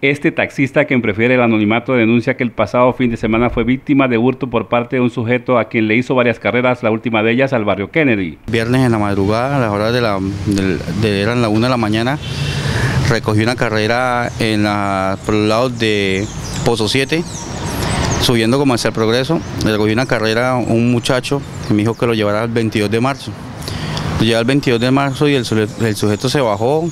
Este taxista, quien prefiere el anonimato, denuncia que el pasado fin de semana fue víctima de hurto por parte de un sujeto a quien le hizo varias carreras, la última de ellas al barrio Kennedy. Viernes en la madrugada, a las horas de la, de, eran la una de la mañana, recogí una carrera por el lado de Pozo 7, subiendo como hacia el progreso. Le recogí una carrera un muchacho que me dijo que lo llevara el 22 de marzo. Lo llevé el 22 de marzo y el sujeto se bajó,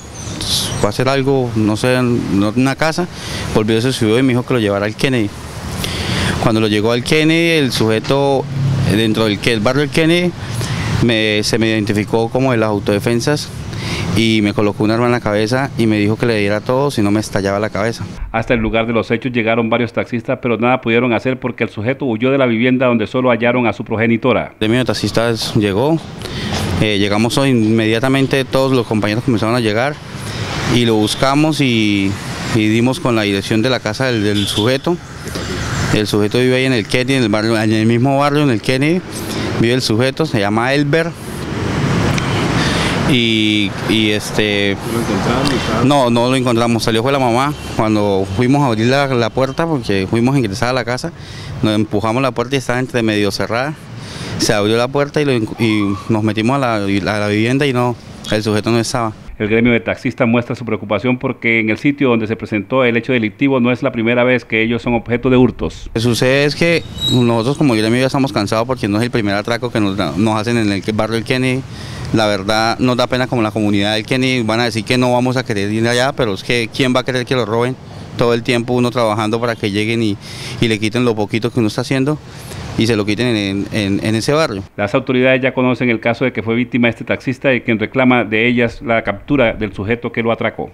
fue a hacer algo, no sé, en una casa, volvió, se subió y me dijo que lo llevara al Kennedy. Cuando lo llegó al Kennedy, el sujeto dentro del el barrio del Kennedy se me identificó como de las autodefensas y me colocó un arma en la cabeza y me dijo que le diera todo si no me estallaba la cabeza. Hasta el lugar de los hechos llegaron varios taxistas, pero nada pudieron hacer porque el sujeto huyó de la vivienda donde solo hallaron a su progenitora. El de taxistas llegó, eh, llegamos hoy inmediatamente, todos los compañeros comenzaron a llegar y lo buscamos y, dimos con la dirección de la casa del, sujeto. El sujeto vive ahí en el Kennedy, en el, barrio, en el mismo barrio, en el Kennedy, vive el sujeto, se llama Elber. Y, este no no lo encontramos. Salió fue la mamá. Cuando fuimos a abrir la, puerta porque fuimos a ingresar a la casa nos empujamos la puerta y estaba entre medio cerrada. Se abrió la puerta y, nos metimos a la, a la vivienda y no el sujeto no estaba el gremio de taxistas muestra su preocupación porque en el sitio donde se presentó el hecho delictivo no es la primera vez que ellos son objeto de hurtos. Lo que sucede es que nosotros como gremio ya estamos cansados porque no es el primer atraco que nos, hacen en el barrio del Kenny. La verdad nos da pena como la comunidad del Kenny van a decir que no vamos a querer ir allá, pero es que ¿quién va a querer que lo roben? Todo el tiempo uno trabajando para que lleguen y, y le quiten lo poquito que uno está haciendo y se lo quiten en, ese barrio. Las autoridades ya conocen el caso de que fue víctima este taxista y quien reclama de ellas la captura del sujeto que lo atracó.